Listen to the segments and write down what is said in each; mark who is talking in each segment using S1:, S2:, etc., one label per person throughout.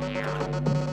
S1: Yeah.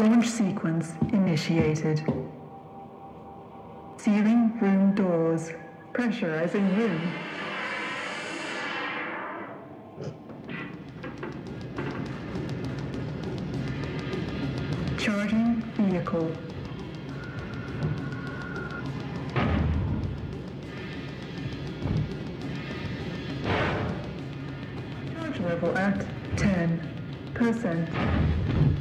S1: Launch sequence initiated. Sealing room doors. Pressurizing room. Charging vehicle. Charge level at 10%.